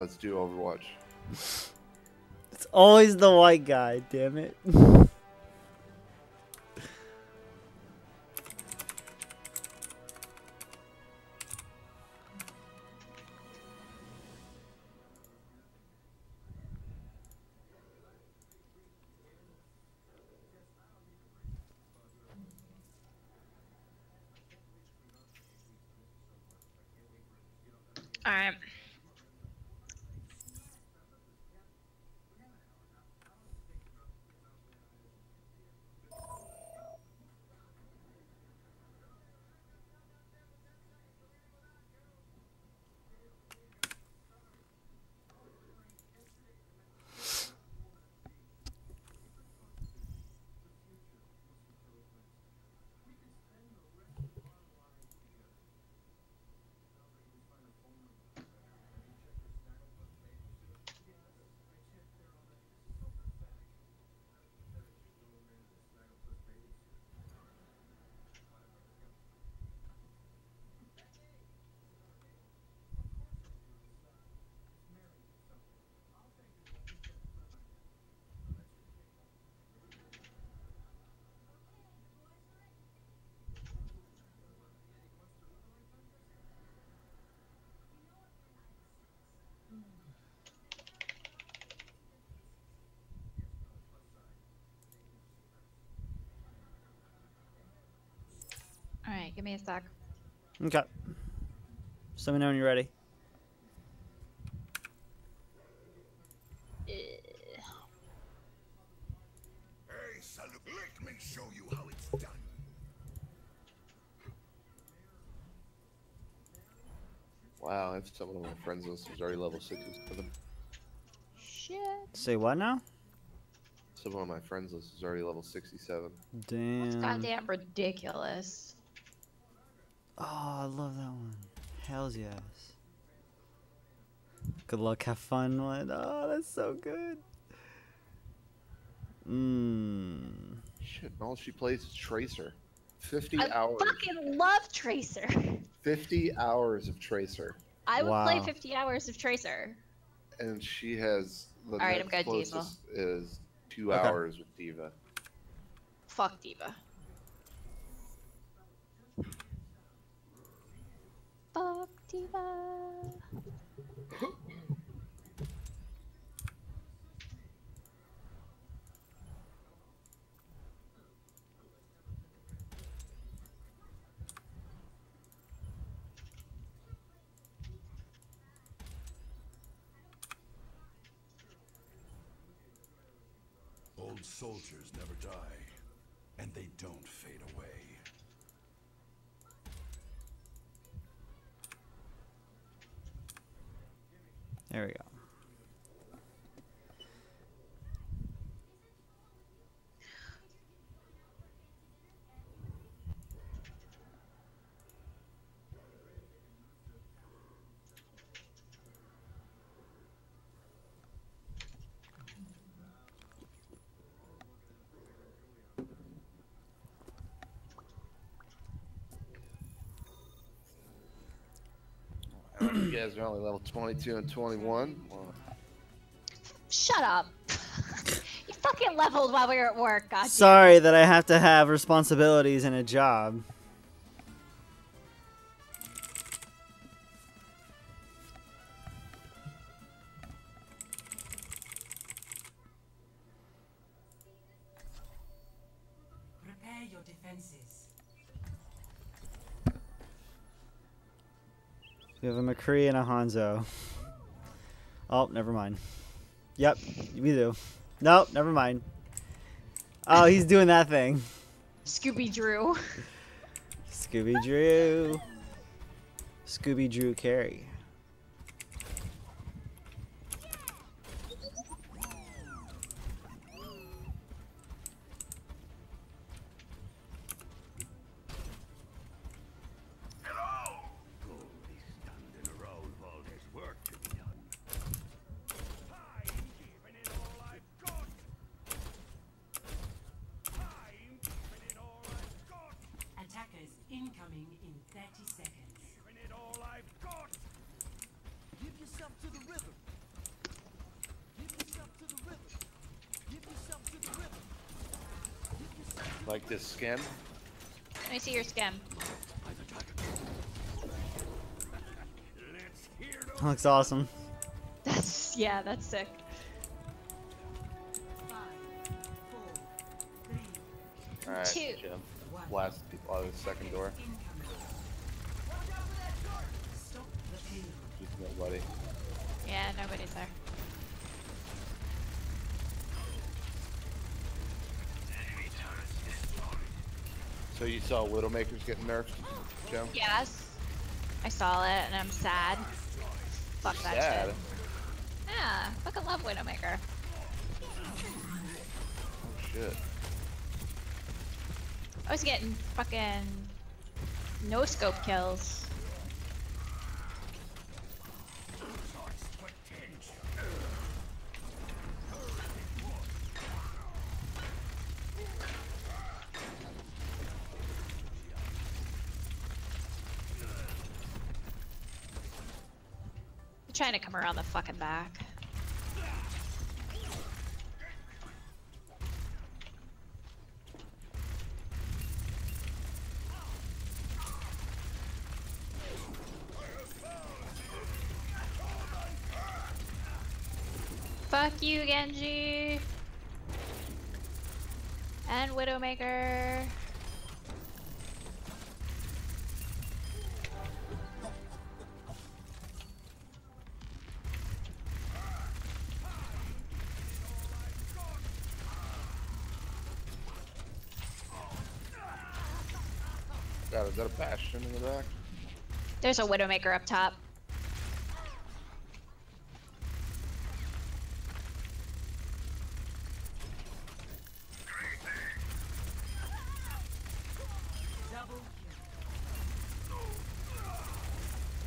Let's do Overwatch. It's always the white guy, damn it. give me a sec. Okay. Just let me know when you're ready. Hey, son, let me show you how it's done. Wow, I have someone on my friends list who's already level 67. Shit. Say what now? Someone on my friends list is already level 67. Damn. That's goddamn ridiculous. Oh, I love that one. Hells yes. Good luck, have fun one. Oh, that's so good. Mmm. Shit, all she plays is Tracer. 50 I hours. fucking love Tracer. 50 hours of Tracer. I would play Wow. 50 hours of Tracer. And she has the All right, I'm good, Diezal. closest is two Okay. hours with D.Va. Fuck D.Va. Fuck D.Va. Old soldiers never die, and they don't fade away. There we go. Guys are only level 22 and 21. Well, Shut up. you fucking leveled while we were at work, god. Sorry that I have to have responsibilities and a job. We have a McCree and a Hanzo. Oh, never mind. Yep, we do. Nope, never mind. Oh, he's doing that thing. Scooby Drew. Scooby Drew. Scooby Drew carry. 30 seconds. Giving it all I've got. Give yourself to the river. Give yourself to the river. Give yourself to the river. To like this skin? Let me see your skim. Looks awesome. That's yeah, that's sick. Alright, Jem. Blast people oh, out of the second door. Nobody's there. So you saw Widowmakers getting nerfed, Jem? Yes. I saw it and I'm sad. Fuck that Sad. shit. Yeah, fucking love Widowmaker. Oh shit. I was getting fucking no scope kills. Come around the fucking back. God, is that a bastion in the back? There's a Widowmaker up top.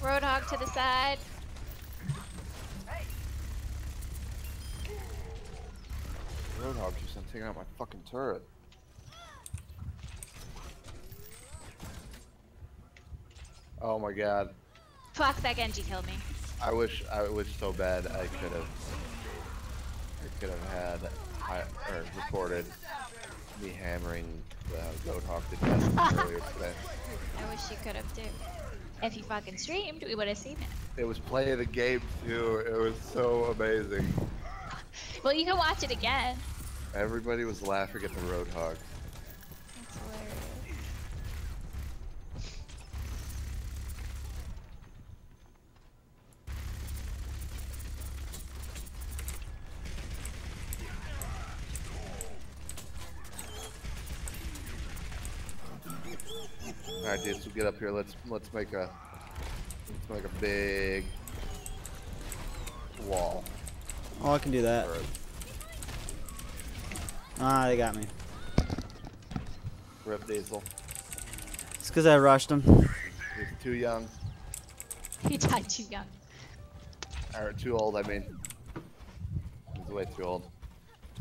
Roadhog to the side. Roadhog keeps on taking out my fucking turret. Oh my god. Fuck, that Genji killed me. I wish I wish so bad I could have I could have had I, or recorded me hammering the Roadhog to death earlier today. I wish you could have too. If you fucking streamed, we would have seen it. It was play of the game too. It was so amazing. Well, you can watch it again. Everybody was laughing at the Roadhog. That's hilarious. Alright dudes, get up here. Let's let's make a let's make a big wall. Oh, I can do that. Or Ah, they got me. rip Diezal. It's because I rushed them. He's too young. He died too young. Or too old, I mean. He's way too old.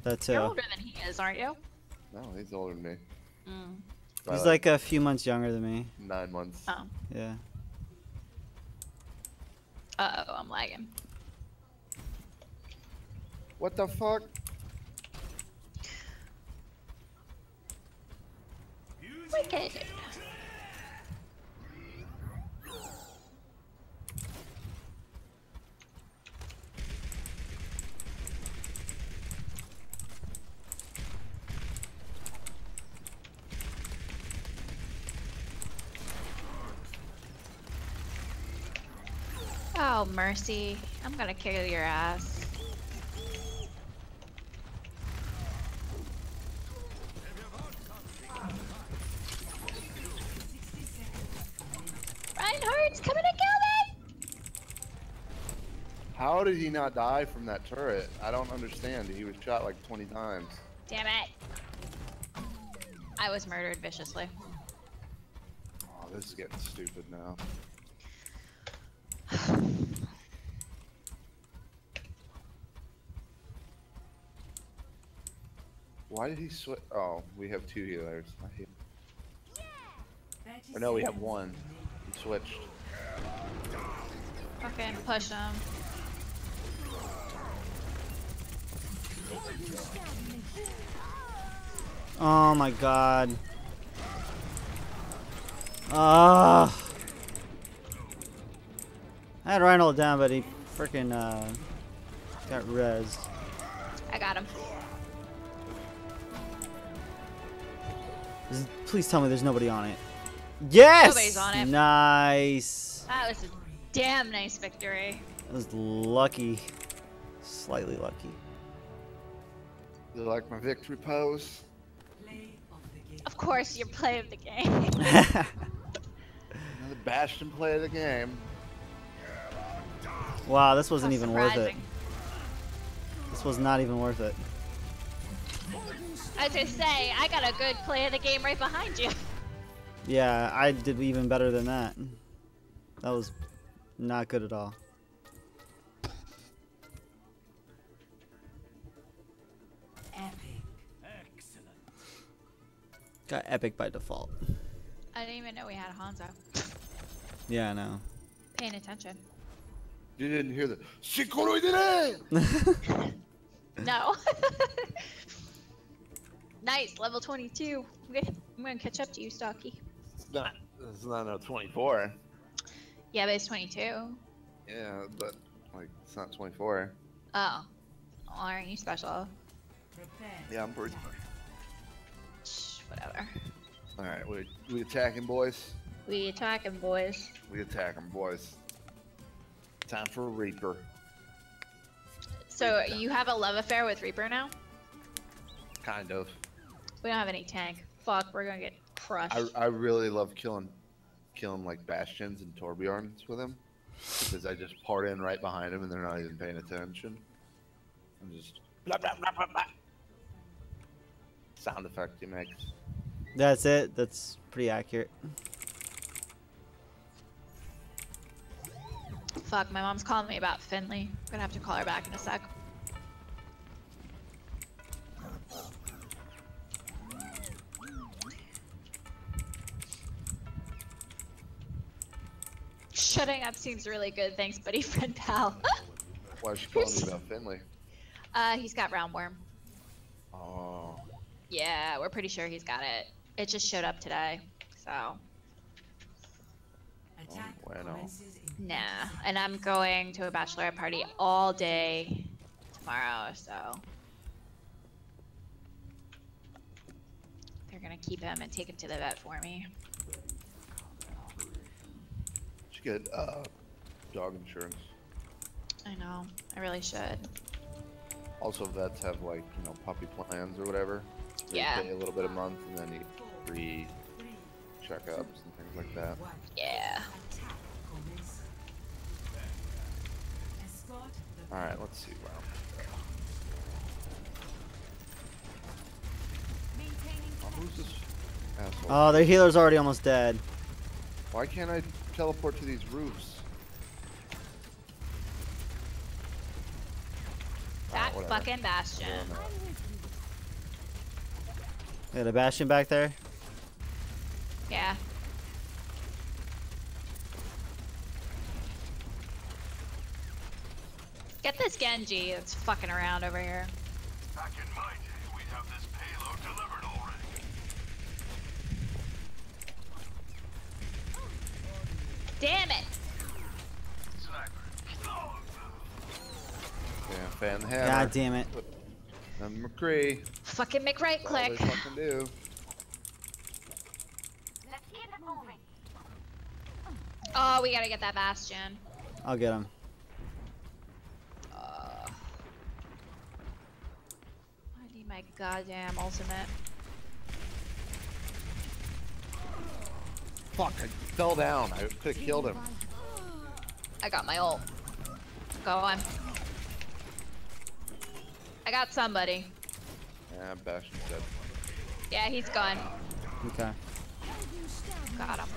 That's That You're too. older than he is, aren't you? No, he's older than me. Mm. By He's like a few months younger than me. nine months. Oh. Yeah. Uh oh, I'm lagging. What the fuck? Wicked. Oh, mercy. I'm gonna kill your ass. Reinhardt's coming to kill me! How did he not die from that turret? I don't understand. He was shot like 20 times. Damn it. I was murdered viciously. Oh, this is getting stupid now. Why did he switch? Oh, we have two healers. I hate- 30 Or no, we have one. He switched. Fucking push him. Oh my god. Ah. I had Reinhardt down, but he freaking uh, got rezzed. I got him. Please tell me there's nobody on it. Yes! Nobody's on it. Nice. That was a damn nice victory. That was lucky. Slightly lucky. You like my victory pose? Of the game. Of course, your play of the game. Another Bastion play of the game. wow, this wasn't How even worth it. This was not even worth it. I was gonna say, I got a good play of the game right behind you. Yeah, I did even better than that. That was not good at all. Epic. Excellent. Got epic by default. I didn't even know we had a Hanzo. Yeah, I know. Paying attention. You didn't hear the Shikoroidere! No. Nice, level 22. I'm gonna, I'm gonna catch up to you, Stalky. It's not. It's not no 24. Yeah, but it's 22. Yeah, but like it's not 24. Oh. Well, aren't you special? Yeah, I'm pretty. Shh, whatever. All right, we we attacking boys. We attacking, boys. We attacking boys. Time for a Reaper. So you have a love affair with Reaper now? Kind of. We don't have any tank. Fuck, we're gonna get crushed. I, I really love killing killing like bastions and Torbjorns with him because I just part in right behind him and they're not even paying attention. I'm just blah blah blah blah blah. Sound effect he makes. That's it. That's pretty accurate. Fuck, my mom's calling me about Finley. I'm gonna have to call her back in a sec. Shutting up seems really good, thanks, buddy, friend pal. Why is she calling me about Finley? uh, he's got roundworm. Oh, Yeah, we're pretty sure he's got it. It just showed up today, so Attack bueno. nah. And I'm going to a bachelorette party all day tomorrow, so they're gonna keep him and take him to the vet for me. She get uh dog insurance. I know. I really should. Also, vets have like you know puppy plans or whatever. They Yeah. pay a little bit a month and then you four, free three, checkups and things like that. Yeah. Attack commences. Escort the All right, let's see. Wow. Oh, who's this asshole? Oh, their healer's already almost dead. Why can't I teleport to these roofs? That ah, whatever. fucking bastion. Doing that. Got a bastion back there. Yeah. Get this Genji that's fucking around over here. Back in my day, we'd have this payload delivered already. Damn it! Sniper. Yeah, fan the hammer. God damn it. And McCree. Fucking make right That's all click. fucking do. Oh, we gotta get that bastion. I'll get him. Uh, I need my goddamn ultimate. Fuck, I fell down. I could have killed him. I got my ult. Go on. I got somebody. Yeah, Bastion's dead. Yeah, he's gone. Okay. Got him.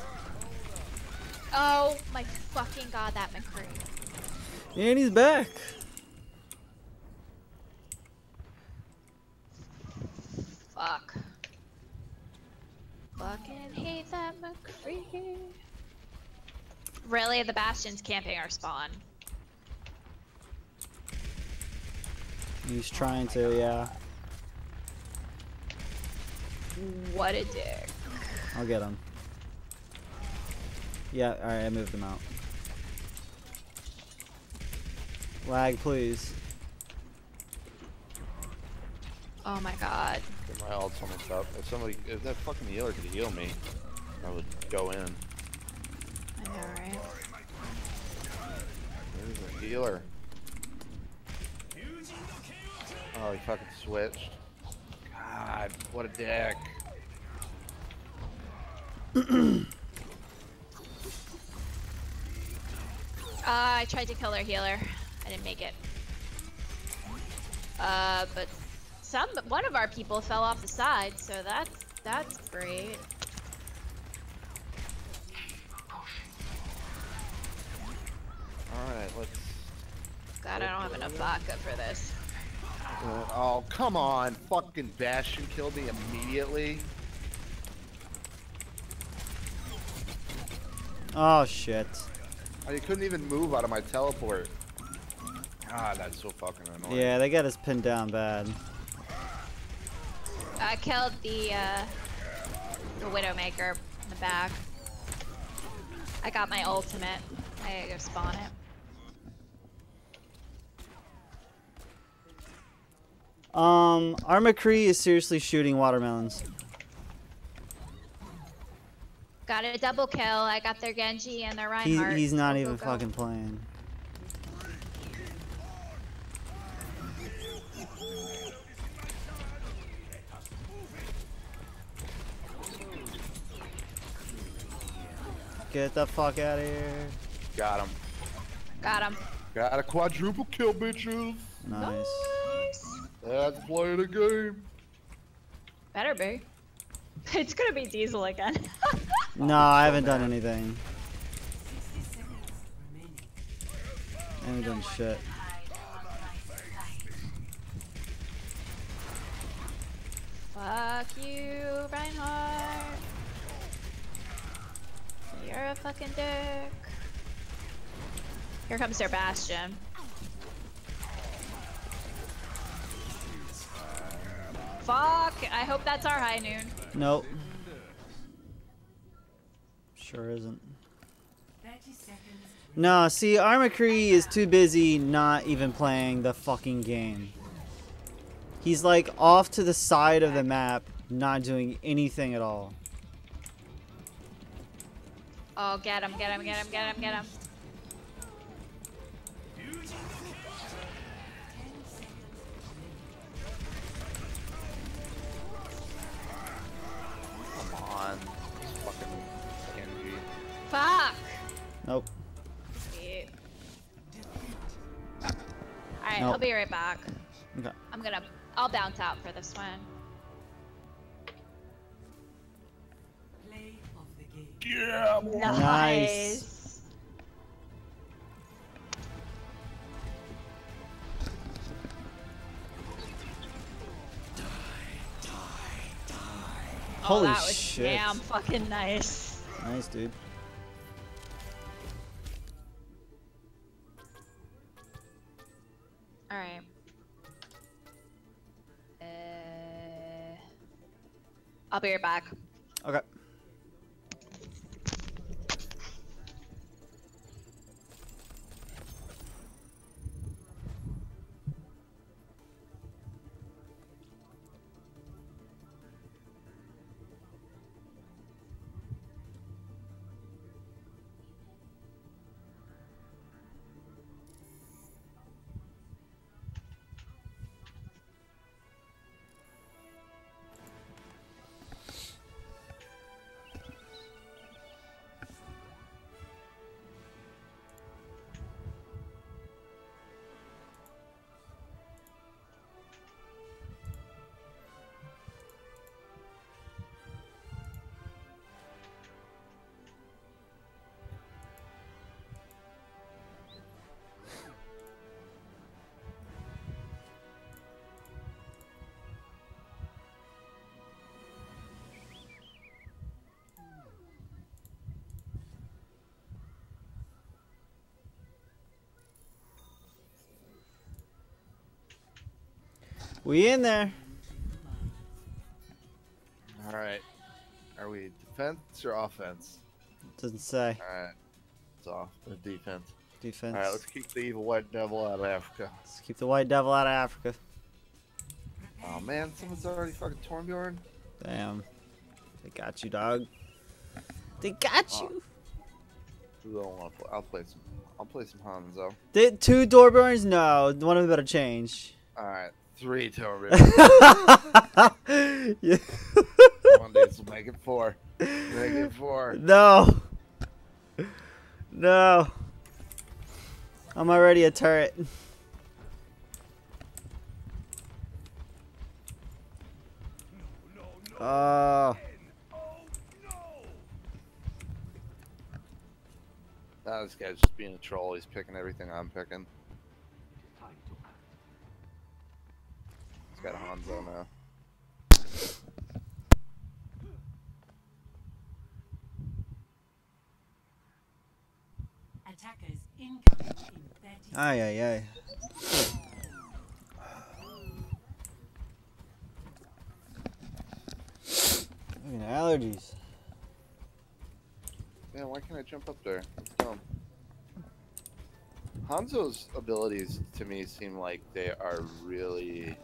Oh my fucking god, that McCree. And he's back. Fuck. Fucking hate that McCree. Really, the Bastion's camping our spawn. He's trying to, yeah. What a dick. I'll get him. Yeah, alright, I moved him out. Lag, please. Oh my god. Get my ult's almost up. If somebody, if that fucking healer could heal me, I would go in. I know, right? Where's the healer? Oh, he fucking switched. God, what a dick. Uh, I tried to kill their healer. I didn't make it. Uh, but some one of our people fell off the side, so that's that's great. Alright, let's. God, I don't have enough vodka for this. Uh, oh, come on. Fucking Bastion killed me immediately. Oh shit. I couldn't even move out of my teleport. God, that's so fucking annoying. Yeah, they got us pinned down bad. I killed the uh, the Widowmaker in the back. I got my ultimate. I gotta go spawn it. Um, our McCree is seriously shooting watermelons. Got a double kill. I got their Genji and their He, Reinhardt. he's not Go, even go, go. fucking playing. Get the fuck out of here. Got him. Got him. Got a quadruple kill, bitches. Nice. That's playing a game. Better be. It's gonna be Diezal again. No, I haven't done anything. 60 seconds remaining. I haven't done shit. Fuck you, Reinhardt. You're a fucking dick. Here comes their Bastion. Fuck! I hope that's our high noon. Nope. Sure isn't. 30. No, see, our McCree is too busy not even playing the fucking game. He's like off to the side of the map, not doing anything at all. Oh, get him, get him, get him, get him, get him. Come on. Fucking Genji. Fuck! Nope. Alright, Nope. I'll be right back. Okay. I'm gonna, I'll bounce out for this one. Yeah. Nice. Oh, Holy that was shit. damn fucking nice. Nice, dude. Alright. Uh, I'll be right back. Okay. We in there. All right. Are we defense or offense? Doesn't say. Alright. It's off. The defense. Defense. Alright, let's keep the evil white devil out of Africa. Let's keep the white devil out of Africa. Oh man, someone's already fucking Torbjorn. Damn. They got you, dog. They got Oh. you. Play? I'll play some. I'll play some Hanzo. The two Torbjorns? No, one of them better change. Alright, three Torbjorn. Yeah. Come on, dudes, we'll make it four. Make it four. no. No. I'm already a turret. Oh. Nah, this guy's just being a troll. He's picking everything I'm picking. Got a Hanzo now. Attackers incoming in 30 Ay, ay, ay. Fucking allergies. Man, why can't I jump up there? That's dumb. Hanzo's abilities to me seem like they are really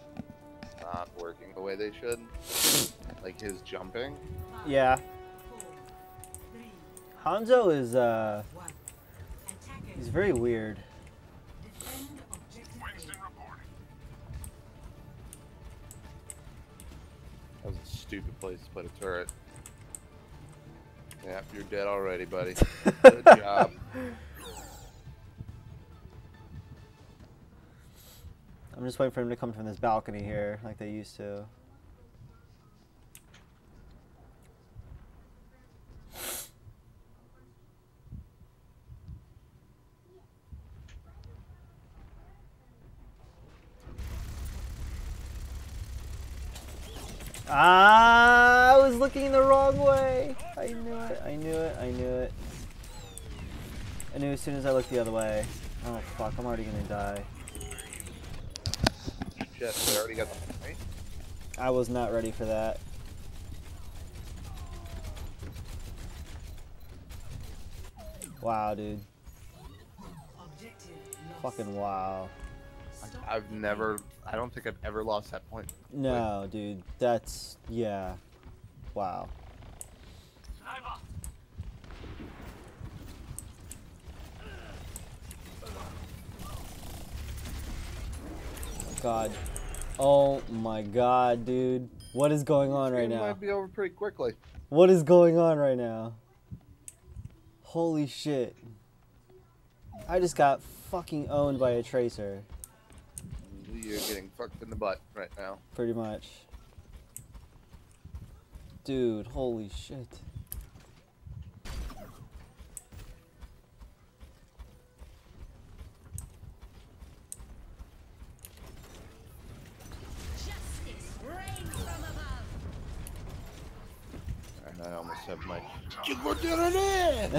not working the way they should. Like his jumping. Yeah. Hanzo is, uh, he's very weird. defend objective A. That was a stupid place to put a turret. Yeah, you're dead already, buddy. Good job. I'm just waiting for him to come from this balcony here, like they used to. I was looking the wrong way. I knew it. I knew it. I knew it. I knew as soon as I looked the other way. Oh fuck! I'm already gonna die. They already got. I was not ready for that. Wow, dude. Fucking wow. I've never, I don't think I've ever lost that point. No, dude. That's, yeah. Wow. God. Oh my god, dude. What is going on right now? might be over pretty quickly. What is going on right now? Holy shit. I just got fucking owned by a tracer, You're getting fucked in the butt right now. pretty much. Dude, holy shit. I almost have my. We're doing it!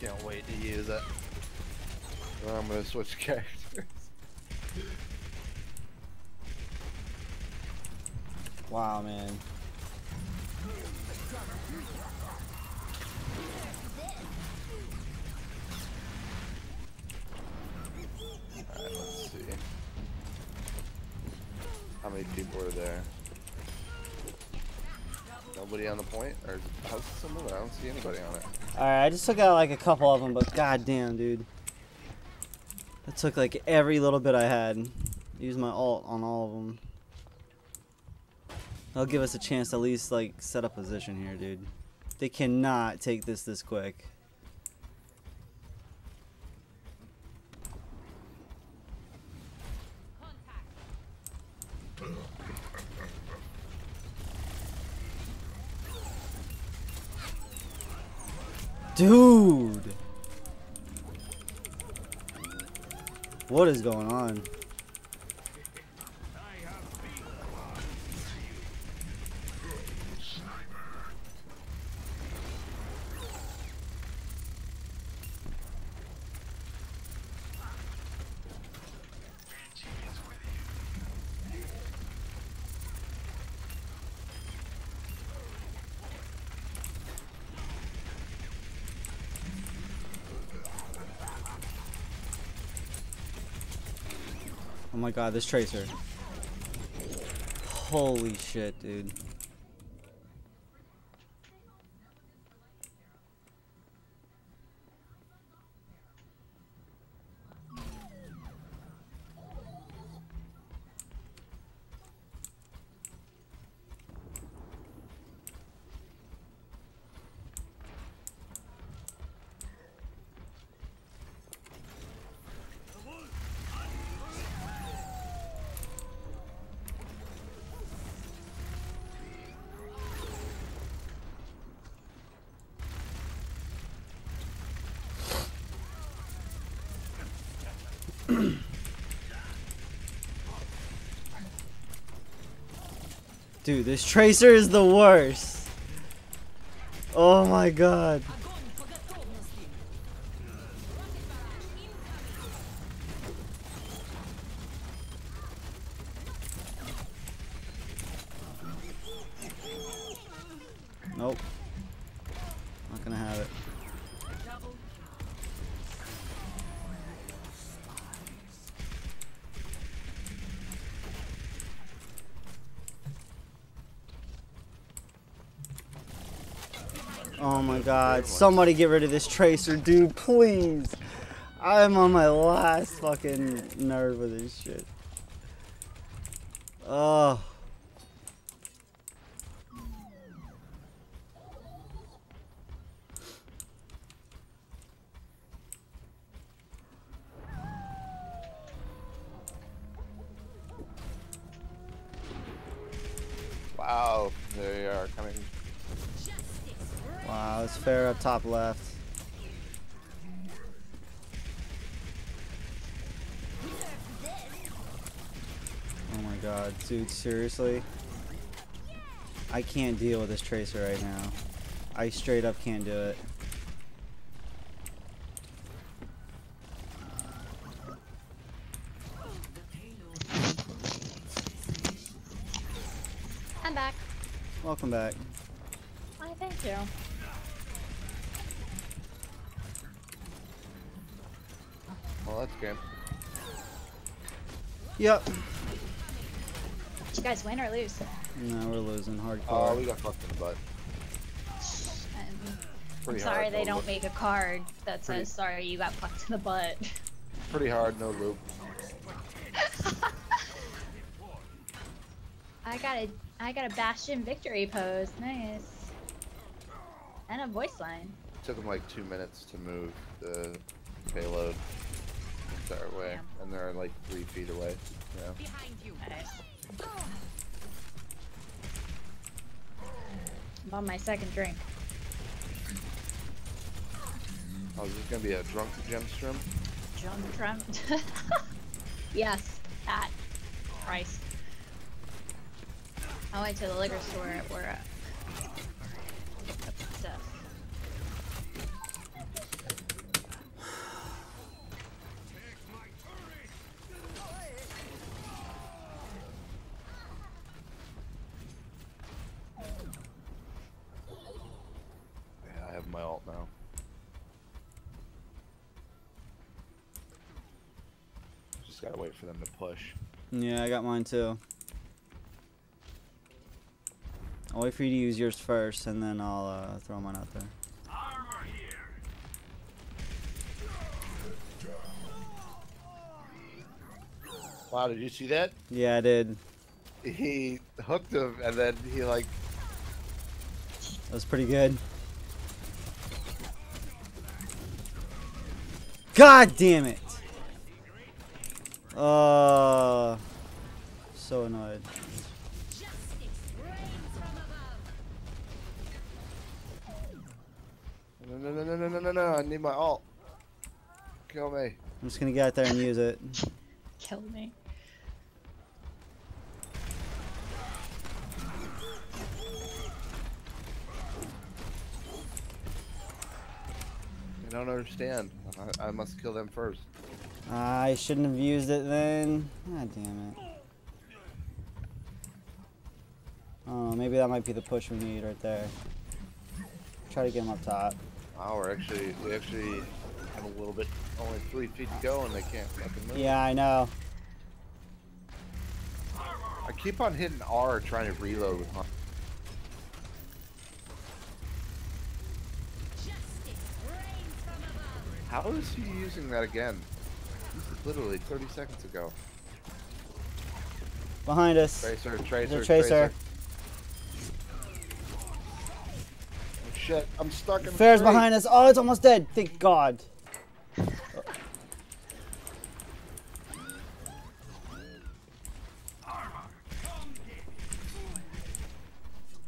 Can't wait to use it. Well, I'm gonna switch characters. wow, man. Alright, let's see. How many people are there? Nobody on the point? Or how's it still moving? I don't see anybody on it. Alright, I just took out like a couple of them, but goddamn, dude. That took like every little bit I had. Use my ult on all of them. That'll give us a chance to at least like set up position here, dude. They cannot take this this quick. Dude! What is going on? God, this tracer. Holy shit, dude. Dude, this tracer is the worst. Oh my god. Nope. Not gonna have it. Oh my god, somebody get rid of this tracer, dude, please. I'm on my last fucking nerve with this shit. Oh. Wow, there you are coming. Wow, it's fair up top left. Oh my god, dude, seriously? I can't deal with this tracer right now. I straight up can't do it. I'm back. Welcome back. Why, thank you. Well, that's game. Yep. Did you guys win or lose? No, we're losing hardcore. Oh, we got fucked in the butt. I'm, I'm sorry hard. they no don't loop. make a card that Pretty- says sorry you got fucked in the butt. Pretty hard, no loop. I got a I got a Bastion victory pose. Nice. And a voice line. took them like two minutes to move the payload our way, Yeah. and they're like three feet away. Yeah. Nice. I'm on my second drink. Oh, is this gonna be a drunk gemstrom? John Trump. yes, that. Christ. I went to the liquor store where uh, picked up some stuff. Yeah, I have my ult now. Just gotta wait for them to push. Yeah, I got mine too. I'll wait for you to use yours first, and then I'll uh, throw mine out there. Wow, did you see that? Yeah, I did. He hooked him, and then he like That was pretty good. God damn it! Uh, so annoyed. No, no, no, no, no, no, no, I need my ult. Kill me. I'm just gonna get out there and use it. Kill me. I don't understand. I, I must kill them first. I shouldn't have used it then. God damn it. Oh, maybe that might be the push we need right there. Try to get him up top. Wow, we're actually we actually have a little bit only three feet to go, and they can't fucking move. Yeah, I know. I keep on hitting R trying to reload with my. How is he using that again? Literally 30 seconds ago. Behind us. Tracer, tracer, a tracer. Oh, shit, I'm stuck in Fair's behind us. Oh, it's almost dead. Thank God.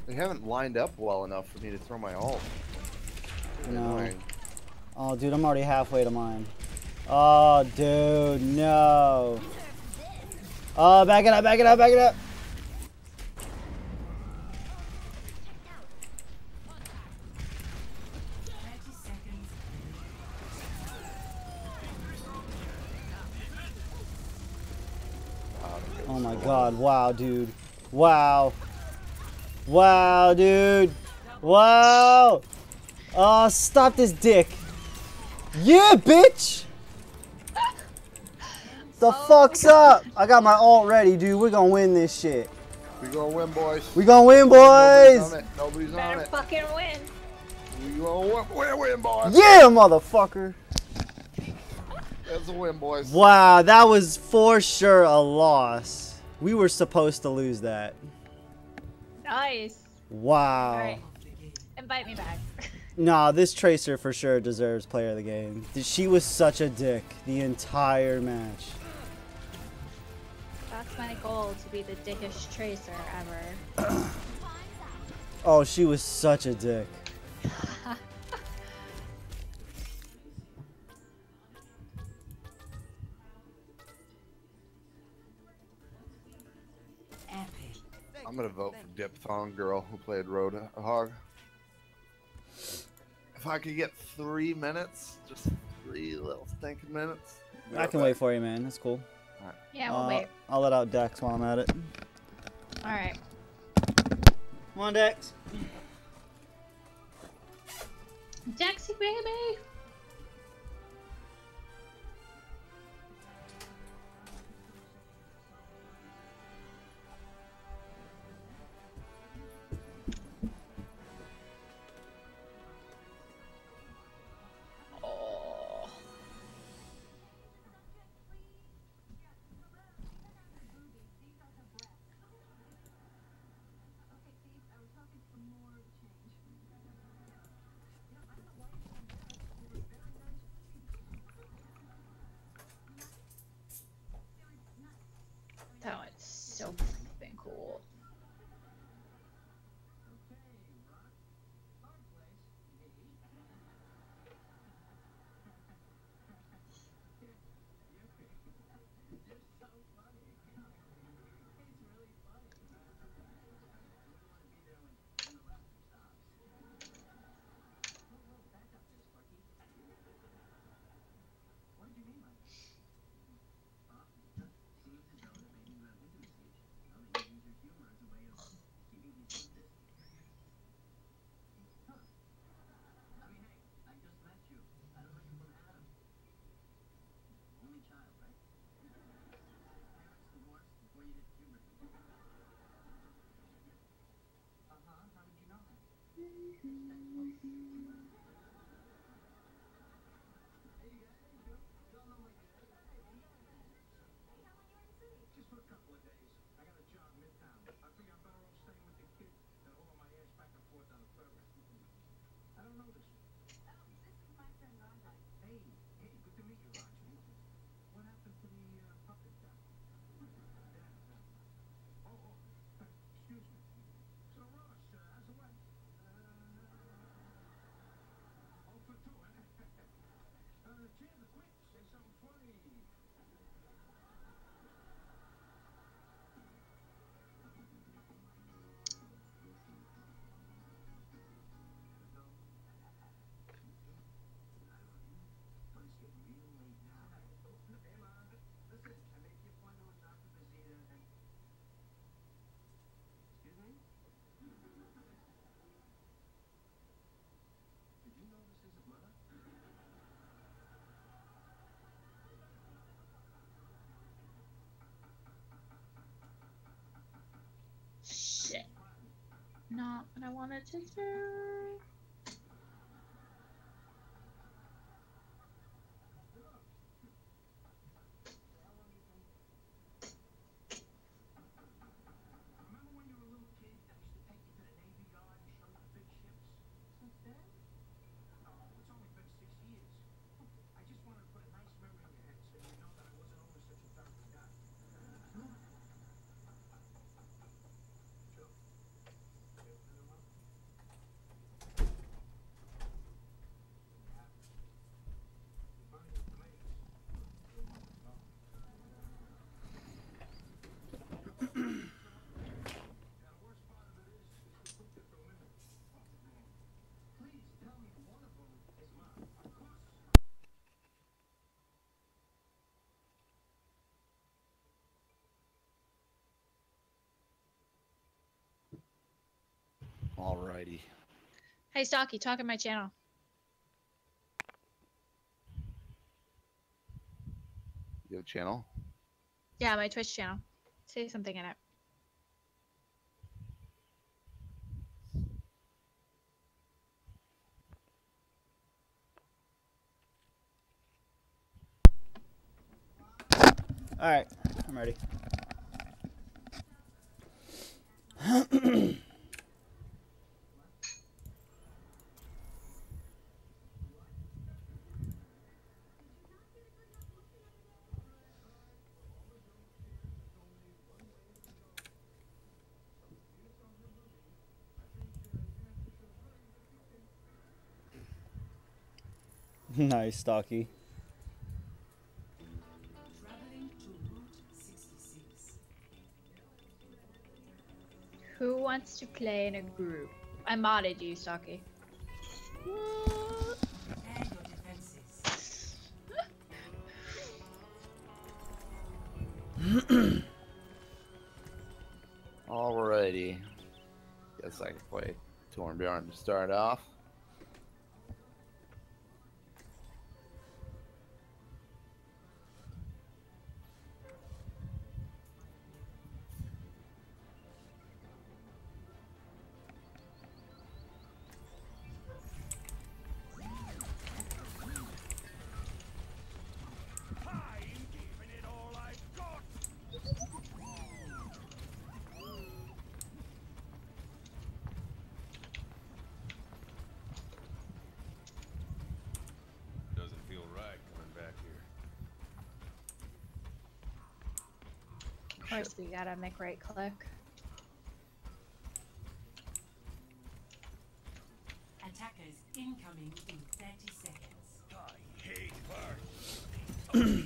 They haven't lined up well enough for me to throw my ult. No. annoying. Oh, dude, I'm already halfway to mine. Oh, dude, no. Oh, back it up, back it up, back it up. Oh my god, wow, dude. Wow. Wow, dude. Wow. Oh, stop this dick. Yeah, bitch. The oh, fuck's up? I got my ult ready, dude. We're gonna win this shit. We gonna win, boys. We gonna win, boys. Nobody's on boys. it. Nobody's on Better it. fucking win. We gonna win, win, win, boys. Yeah, motherfucker. That's a win, boys. Wow, that was for sure a loss. We were supposed to lose that. Nice. Wow. Alright. Invite me back. Nah, this Tracer for sure deserves player of the game. She was such a dick the entire match. That's my goal to be the dickish tracer ever. Oh, she was such a dick. Epic. I'm gonna vote for Diphthong Girl who played Roadhog. If I could get three minutes, just three little stinking minutes. I can back. wait for you, man. That's cool. Yeah, we'll Uh, wait. I'll let out Dex while I'm at it. Alright. Come on, Dex. Dexy baby! Not what I wanted to do. Remember when you were a little kid? I used to take you to the Navy Yard and show you the big ships? Since then? No, it's only been six years. I just wanted to put a nice memory in your head so you know that I wasn't always such a terrible guy. Joe. You ever been in love? You find your place. No. Yeah, the worst part of it is, is the two different women. Please tell me one of them is mine. Of course. Alrighty. Hey, Stalky, talk on my channel. You have a channel? Yeah, my Twitch channel. Say something in it. All right, I'm ready. nice, Stalky. Traveling to Route 66. Who wants to play in a group? I modded you, Stalky. Prepare your. Alrighty. Guess I can play Torbjorn to start off. Course, we gotta make right click. Attackers incoming in 30 seconds. I hate birds.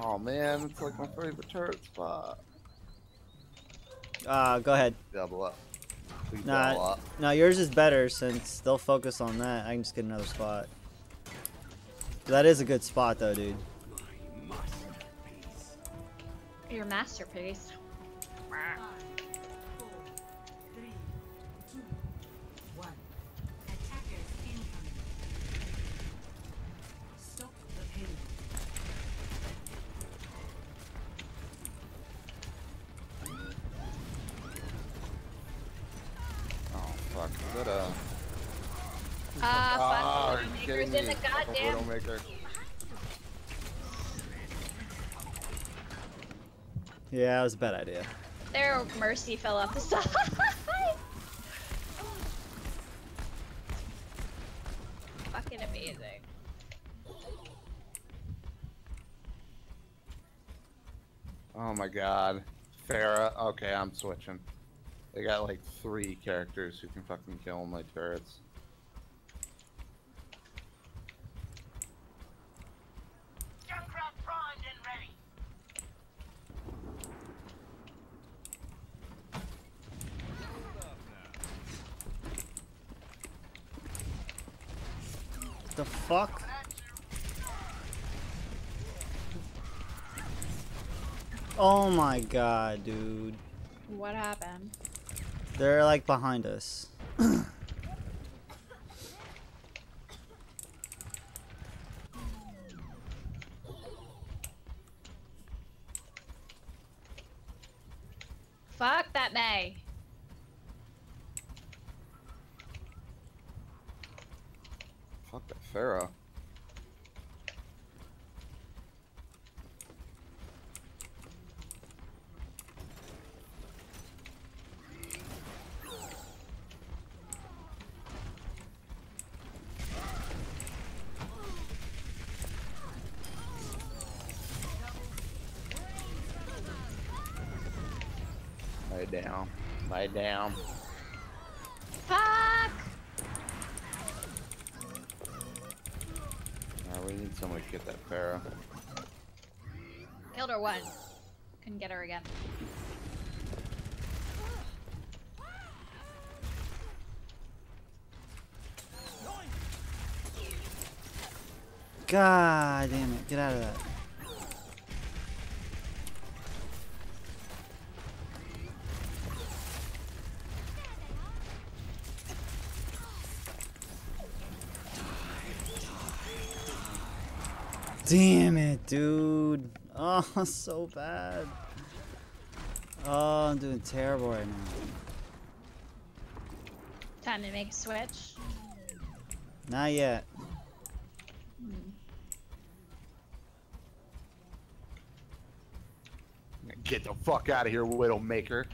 Oh man, it's like my favorite turret spot. Uh, go ahead. Double up. Please Nah. double up. No, yours is better since they'll focus on that. I can just get another spot. That is a good spot though, dude. Your masterpiece. Yeah, that was a bad idea. Their mercy fell off the side. Fucking amazing. Oh my god. Pharah. Okay, I'm switching. They got like three characters who can fucking kill my turrets. Junkrat primed and ready. The fuck? Oh my god, dude. What happened? They're like behind us. Fuck that Mei. Pharah. Lie down. Lie down. Fuck! Alright, we need someone to get that Pharah. Killed her once. Couldn't get her again. God damn it. Get out of that. Damn it, dude. Oh, so bad. Oh, I'm doing terrible right now. Time to make a switch. Not yet. Get the fuck out of here, Widowmaker.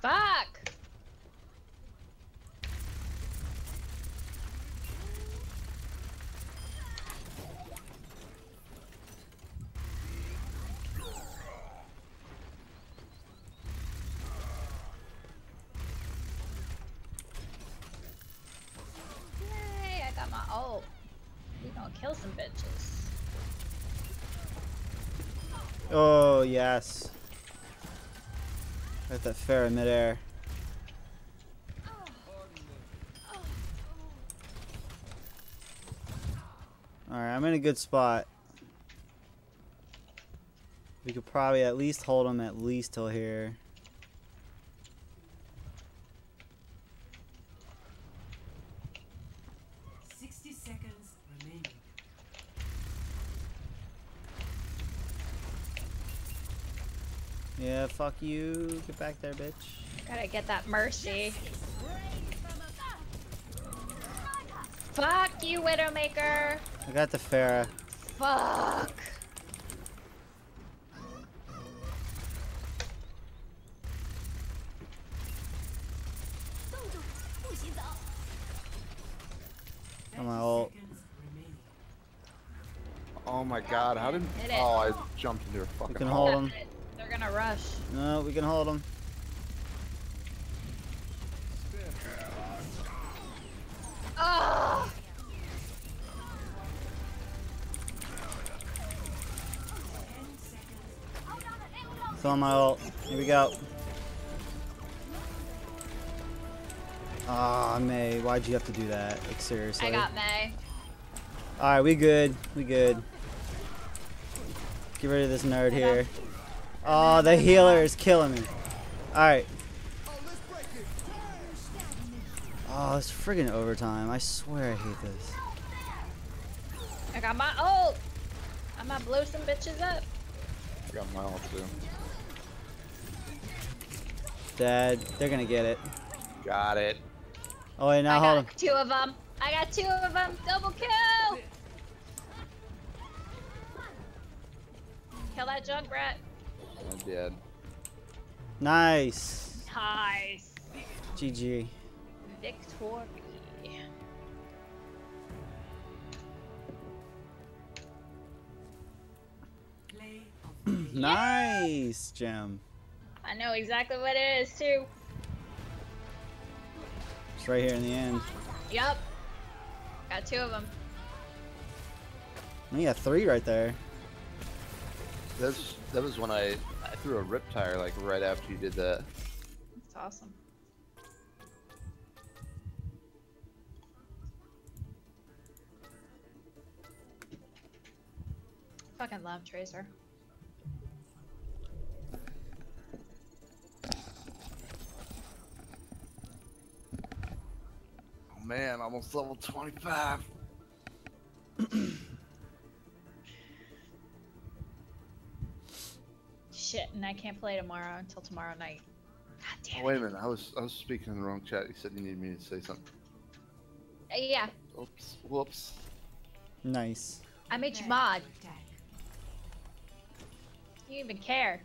Fuck! Yay, I got my ult. We gonna kill some bitches. Oh, yes. Got that in midair. Alright, I'm in a good spot. We could probably at least hold him at least till here. Yeah, fuck you. Get back there, bitch. Gotta get that mercy. Fuck you, Widowmaker! I got the Pharah. Fuck! On my ult. Oh my god, how did. Hit it. Oh, I jumped into a fucking can hold him. Gonna rush. No, we can hold them. Oh! Fill my ult. Here we go. Aw, Mei, why'd you have to do that? Like, seriously. I got Mei. Alright, we good. We good. Get rid of this nerd here. Oh, the healer is killing me. Alright. Oh, it's friggin' overtime. I swear I hate this. I got my ult! I'm gonna blow some bitches up. I got my ult too. Dad, they're gonna get it. Got it. Oh, wait, now I hold him. got two of them. I got two of them. Double kill! Kill that junkrat. I did. Nice. Nice. GG. Victory. Play of the game. Nice, Jem. I know exactly what it is too. It's right here in the end. Yup. Got two of them. You got three right there. That's that was when I I threw a RIP-Tire like right after you did that. That's awesome. Fucking love Tracer. Oh man, almost level 25. Shit, and I can't play tomorrow until tomorrow night. God damn Oh, wait a minute. I was I was speaking in the wrong chat. You said you needed me to say something. Uh, yeah, Oops. Whoops. Nice. I made you Prepare mod. to attack. You even care.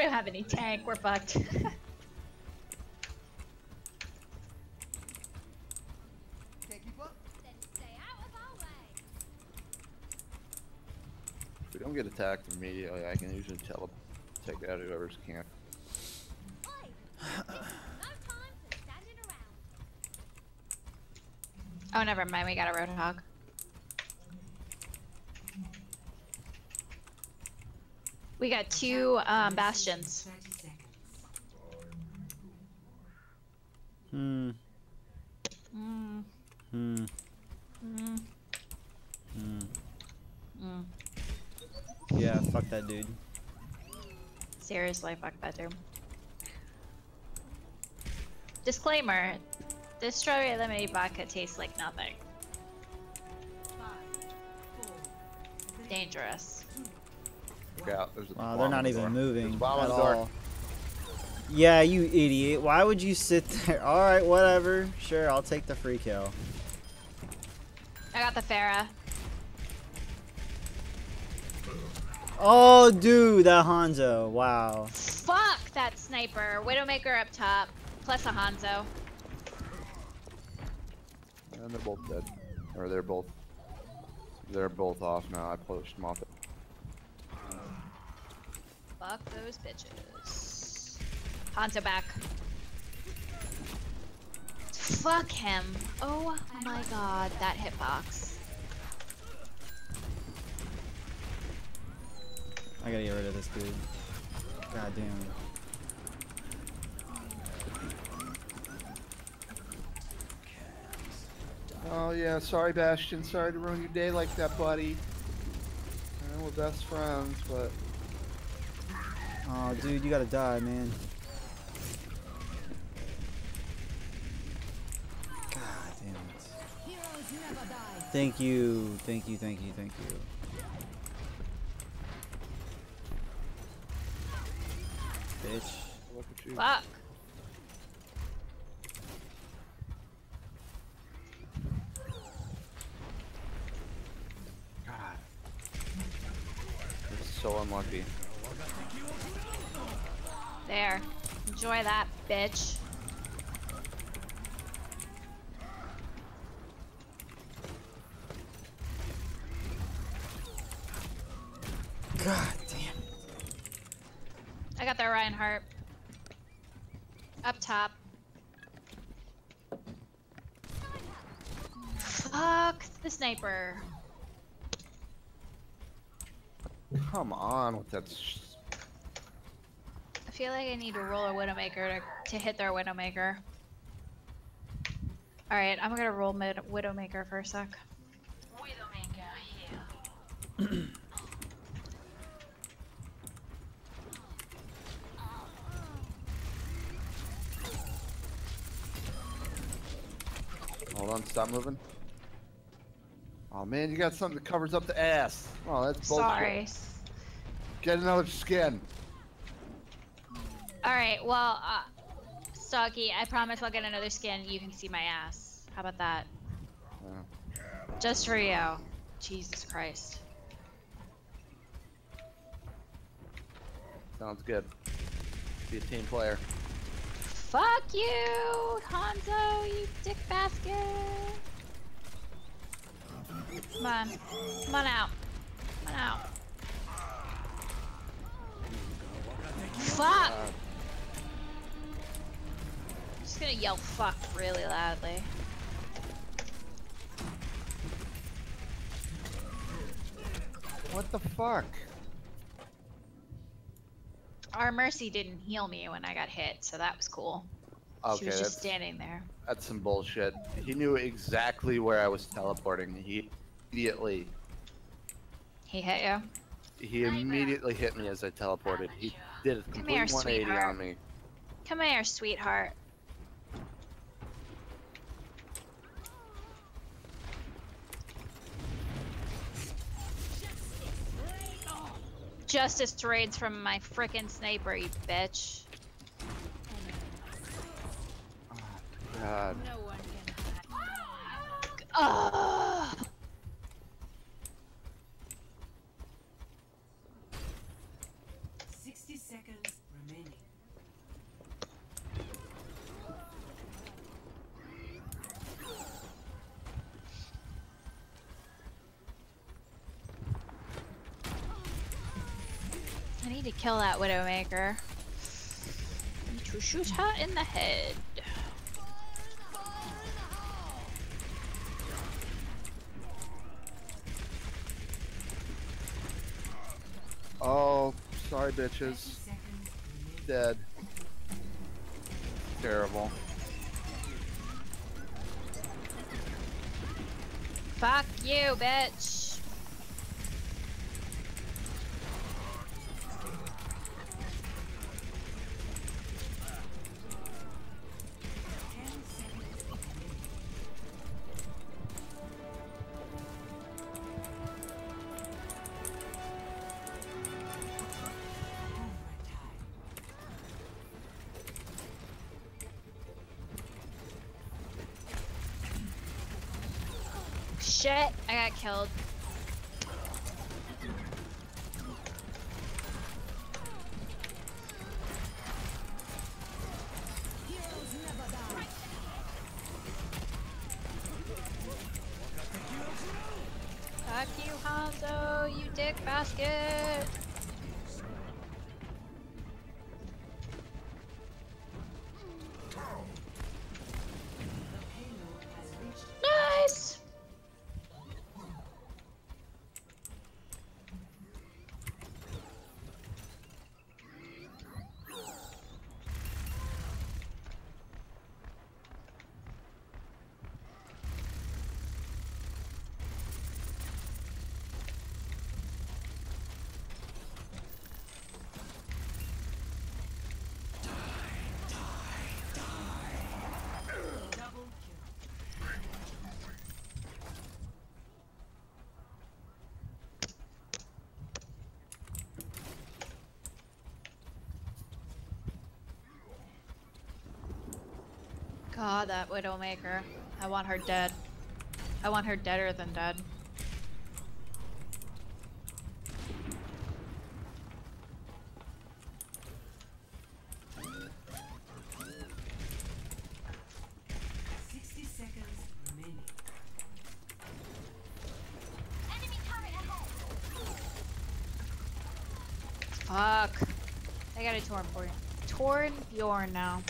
We don't have any tank. We're fucked. If we don't get attacked immediately, I can usually tele take out whoever's camp. oh, never mind. We got a roadhog. We got two um, bastions. 30 seconds. Hmm. Mm, Hmm. mm, Hmm. mm. Yeah, fuck that dude. Seriously, fuck that dude. Disclaimer: This strawberry lemonade vodka tastes like nothing. Five, four, three, Dangerous. Look out. There's a Wow, they're not the even moving bomb at on the door. all. Yeah, you idiot. Why would you sit there? Alright, whatever. Sure, I'll take the free kill. I got the Pharah. Oh, dude, that Hanzo. Wow. Fuck that sniper. Widowmaker up top. Plus a Hanzo. And they're both dead. Or they're both. They're both off now. I pushed them off. Fuck those bitches. Hanzo back. Fuck him. Oh my god, that hitbox. I gotta get rid of this dude. God damn. Oh yeah, sorry Bastion. Sorry to ruin your day like that, buddy. I know we're best friends, but Oh, dude, you gotta die, man. God damn it. Thank you, thank you, thank you, thank you. Bitch. look at you. Fuck. God. This is so unlucky. There. Enjoy that, bitch. God damn. I got the Reinhardt. Up top. Fuck the sniper. Come on with that. I feel like I need to roll a Widowmaker to, to hit their Widowmaker. Alright, I'm gonna roll mid Widowmaker for a sec. Widowmaker here. Hold on, stop moving. Oh man, you got something that covers up the ass. Oh, that's bullshit. Sorry. Get another skin. Alright, well, uh, Stalky, I promise I'll get another skin. You can see my ass. How about that? Yeah. Just for you. Jesus Christ. Sounds good. Be a team player. Fuck you, Hanzo, you dick basket. Come on. Come on out. Come on out. Fuck! Uh, just gonna yell fuck really loudly. What the fuck? Our Mercy didn't heal me when I got hit, so that was cool. Okay, she was just standing there. that's some bullshit. He knew exactly where I was teleporting. He immediately, He hit you. he immediately hit me as I teleported. He did a Come complete here, 180 sweetheart. on me. Come here, sweetheart. Justice raids from my frickin' sniper, you bitch. Oh, God. No one can hide. Ugh. Sixty seconds remaining. I need to kill that Widowmaker. Need to shoot her in the head. Oh, sorry, bitches. Dead. Terrible. Fuck you, bitch. God, that Widowmaker. I want her dead. I want her deader than dead. Sixty seconds remaining. Fuck. I got a Torbjorn. Torn Bjorn now.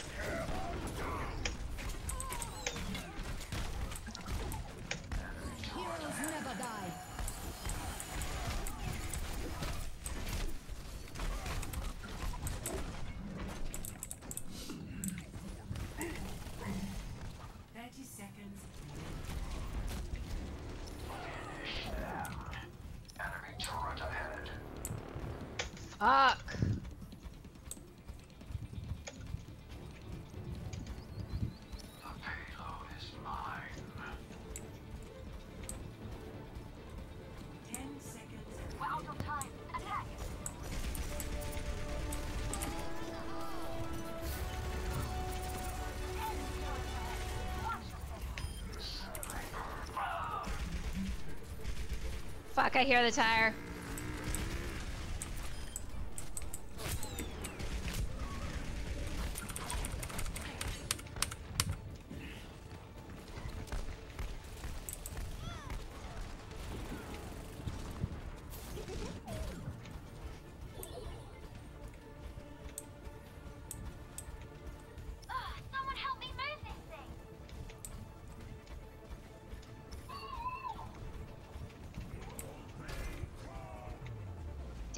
Fuck, I hear the tire.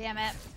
Damn it.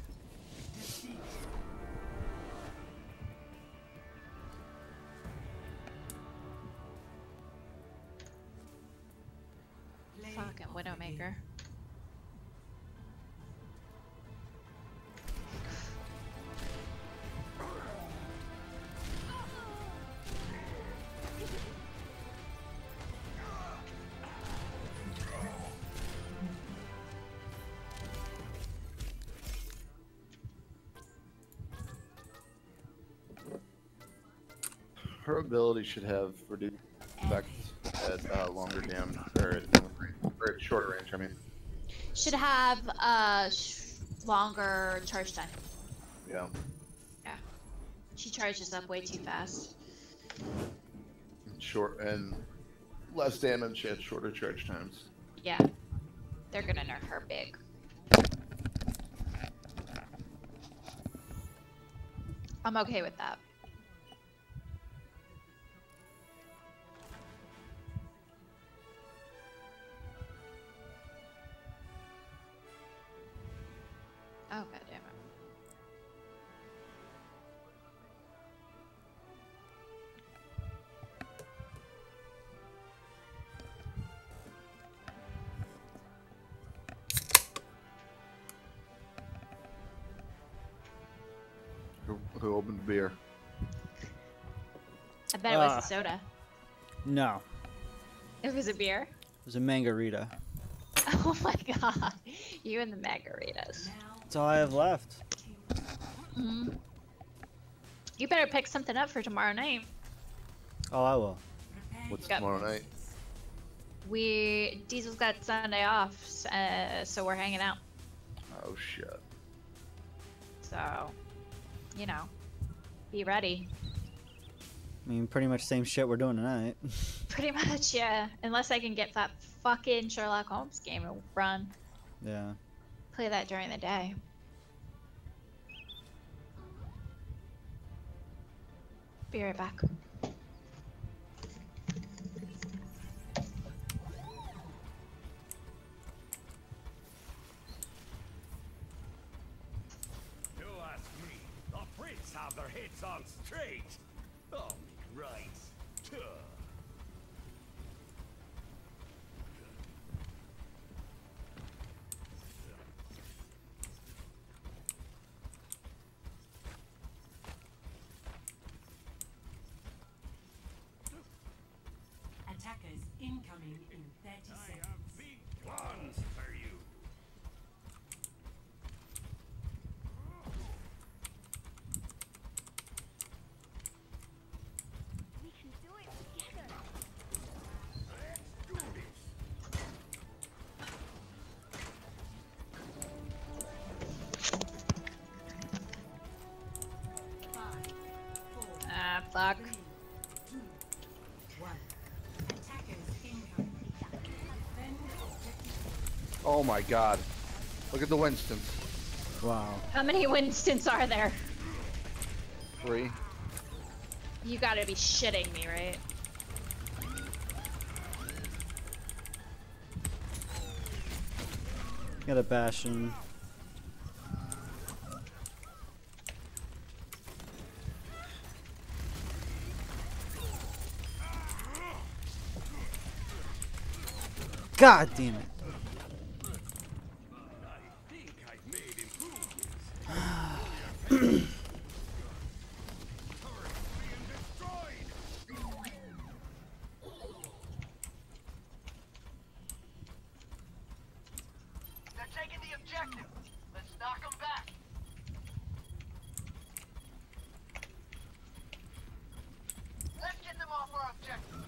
Ability should have reduced effect at uh, longer dam or at, or at shorter range. I mean, Should have uh sh- longer charge time. Yeah. Yeah. She charges up way too fast. Short and less damage at shorter charge times. Yeah. They're gonna nerf her big. I'm okay with that. Oh god damn it. Who, who opened the beer? I bet it was a uh, soda. No, It was a beer. it was a margarita. Oh my god. You and the margaritas. Now That's all I have left. hmm You better pick something up for tomorrow night. Oh, I will. prepare What's Got- tomorrow night? We Diezal's got Sunday off, uh, so we're hanging out. Oh shit. So, you know, be ready. I mean, pretty much same shit we're doing tonight. Pretty much, yeah. Unless I can get that fucking Sherlock Holmes game to run. yeah. Play that during the day. Be right back. You ask me. The Brits have their heads on straight. Oh my god. Look at the Winstons. Wow. How many Winstons are there? Three. You gotta be shitting me, right? Got a Bastion. God damn it. I think I've made improvements. Turrets being destroyed. They're taking the objective. Let's knock them back. Let's get them off our objective.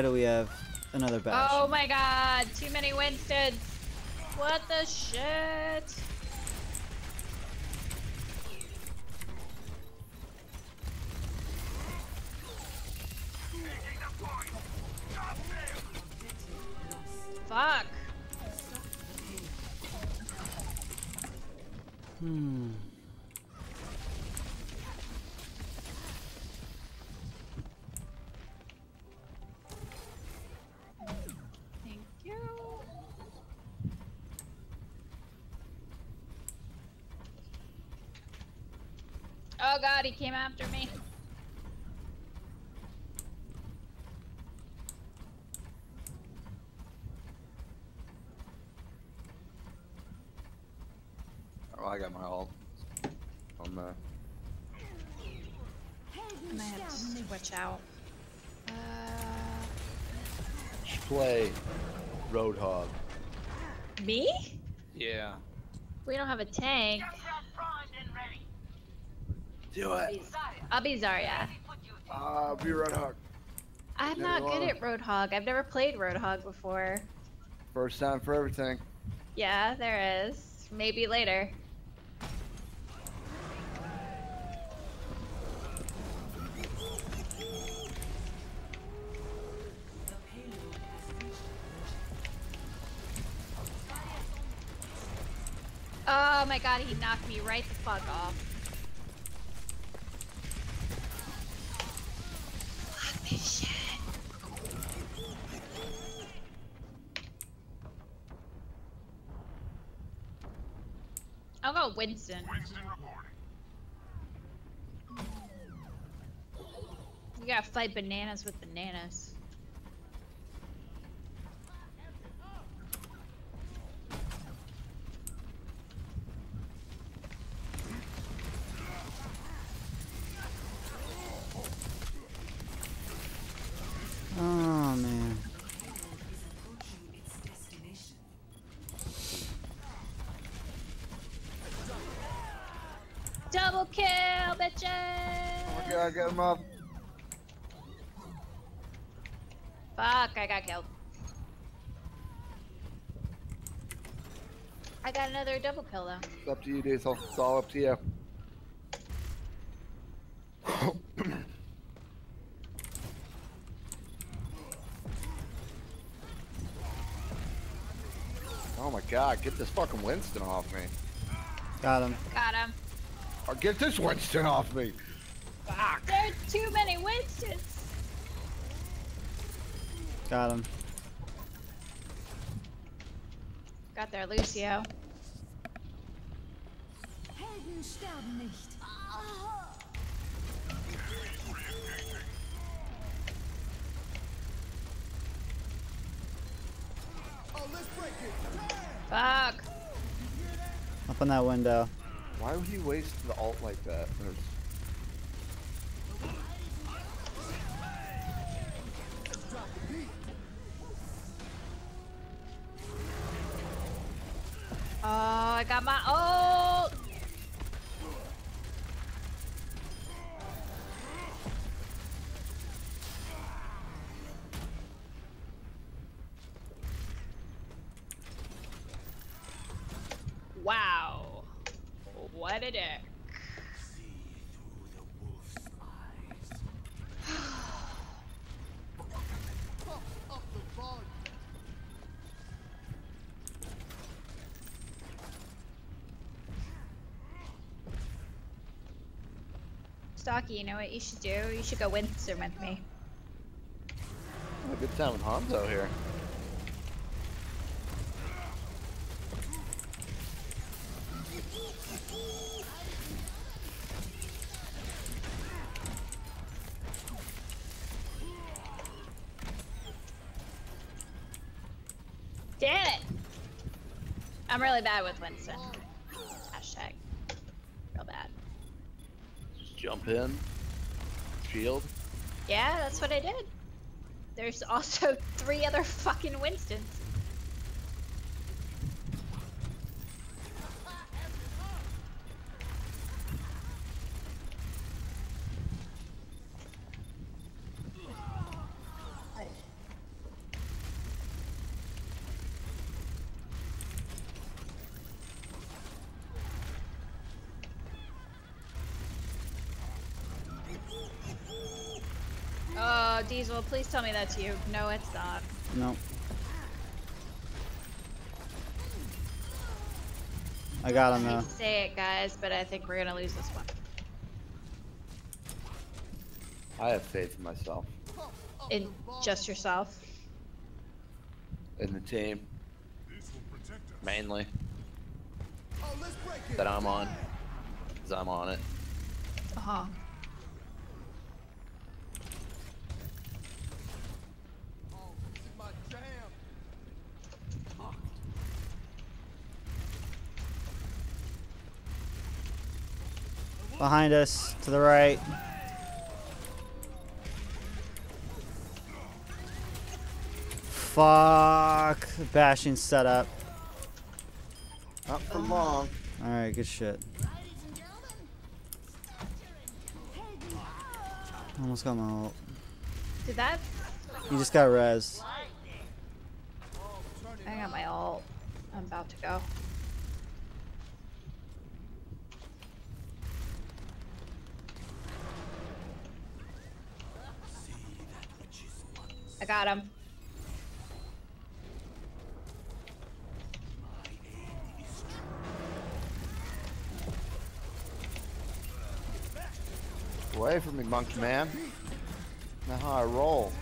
Why do we have another battle. Oh my god, too many Winstons. What the shit? God, he came after me. Oh, I got my ult. On the. I might have to switch out. Uh, Just play Roadhog. me? Yeah. We don't have a tank. Do it. I'll be Zarya. Ah, be Roadhog. I'm Yeah, not you good are. at Roadhog. I've never played Roadhog before. First time for everything. Yeah, there is. Maybe later. The payload has reached Oh my god, he knocked me right the fuck off. I'll go Winston. You gotta fight bananas with bananas. Oh man. is approaching its destination. Double kill, bitches! Oh my god, get him up. Fuck, I got killed. I got another double kill though. It's up to you, Diezal. It's all up to you. oh my god, get this fucking Winston off me. Got him. Got him. Or get this Winston off me. Fuck. There's too many Winstons. Got him. Got their Lucio. Helden sterben nicht. Fuck. Up in that window. Why would he waste the ult like that? There's... Oh, I got my ult. Wow. What a dick. Stalky, you know what you should do? You should go Winston with me. A good time with Hanzo here. Damn it! I'm really bad with Winston. Hashtag. Real bad. Just jump in. Shield. Yeah, that's what I did. There's also three other fucking Winstons. Oh, Diezal, please tell me that's you. No, it's not. Nope. I got him though. hate say it, guys, but I think we're gonna lose this one. I have faith in myself. In just yourself. In the team. Mainly. That I'm on. Cause I'm on it. Uh huh. Behind us, to the right. Fuck. Bashing setup. Not for long. Alright, good shit. Almost got my ult. Did that? You just got res. I got my ult. I'm about to go. I got him. Away from me, monkey man. Now how I roll.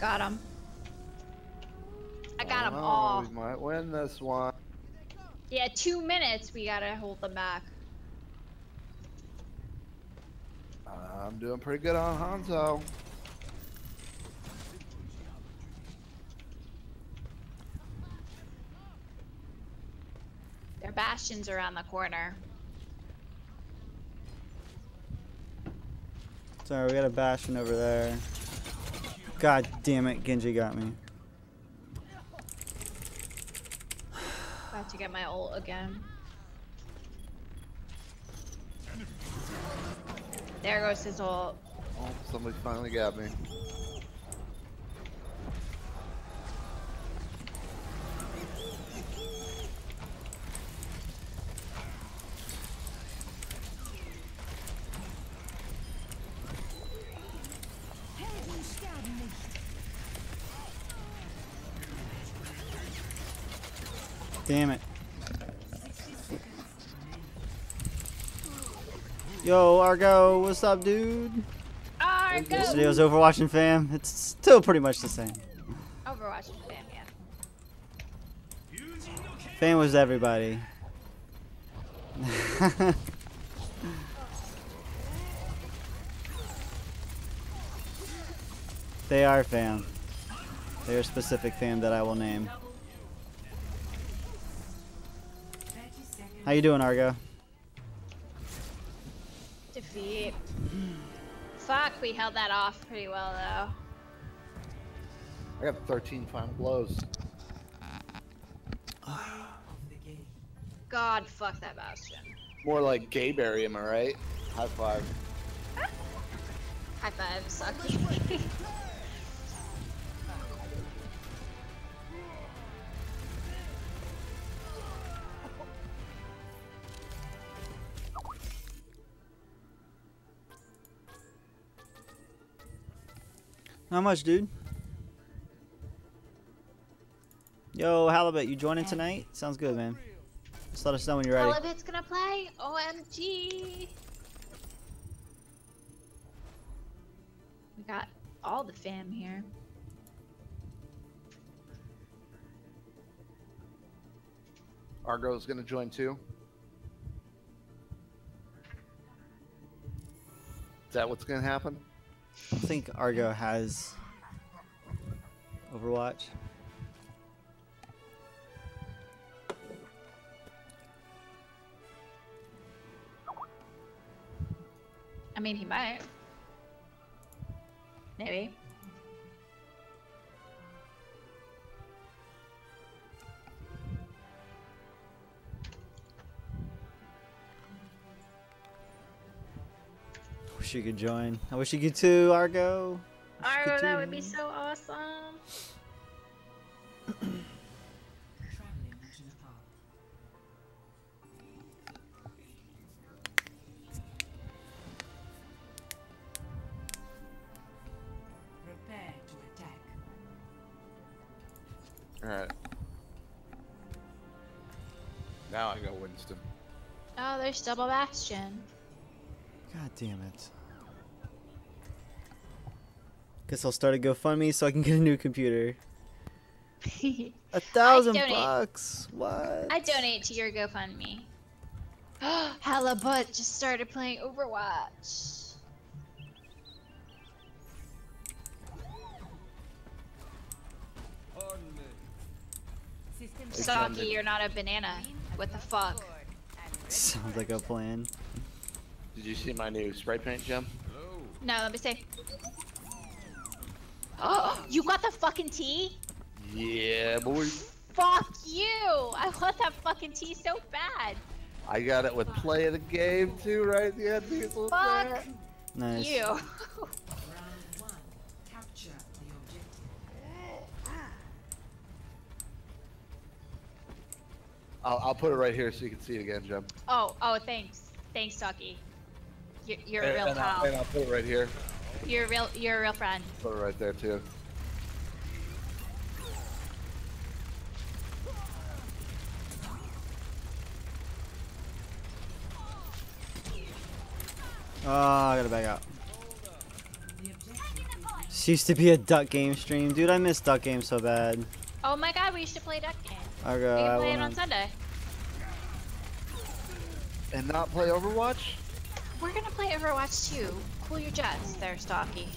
Got him. I got them Oh, all. We might win this one. Yeah, two minutes. We gotta hold them back. I'm doing pretty good on Hanzo. Their bastions around the corner. Sorry, we got a Bastion over there. God damn it, Genji got me. About to get my ult again. There goes his ult. Oh, somebody finally got me. Helden sterben nicht. Damn it. Yo, Argo, what's up, dude? Argo! This video's Overwatching fam. It's still pretty much the same. Overwatch and fam, yeah. Fam was everybody. they are fam. They're a specific fam that I will name. 30 seconds. How you doing, Argo? Defeat. Fuck, we held that off pretty well though. I got 13 final blows. of the game. God, fuck that bastion. More like Gayberry, am I right? High five. High five, suck. Not much, dude. Yo, Halibut, you joining tonight? Sounds good, man. Just let us know when you're ready. Halibut's gonna play? OMG! We got all the fam here. Argo's gonna join too. Is that what's gonna happen? I think Argo has Overwatch. I mean, he might. Maybe. Wish you could join. I wish you could too, Argo. Wish you Oh, that would be so awesome. Traveling to the park. Prepare to attack. Alright. Now I got Winston. Oh, there's double bastion. God damn it. Guess I'll start a GoFundMe so I can get a new computer. A thousand donate. bucks. What? I donate to your GoFundMe. Halibut just started playing Overwatch. Pardon Saki, you're not a banana. What the fuck? Sounds like a plan. Did you see my new spray paint Jem? No, let me see. Oh, you got the fucking tea? Yeah, boy. Fuck you! I want that fucking tea so bad. I got it with play of the game too, right Yeah, the end. Diezal. Fuck Nice. you. round one. Capture the objective. I'll, I'll put it right here so you can see it again, Jem. oh, oh, thanks. Thanks, Saki. You're, you're a real and I'll, pal. and I'll put it right here. You're a real, you're a real friend. Put it right there too. Oh, I gotta back out. The This used to be a duck game stream. Dude, I miss duck games so bad. Oh my god, we used to play Duck Game. Okay, We I can play it on Sunday. And not play Overwatch? We're gonna play Overwatch 2. Cool your jets there, Stalky.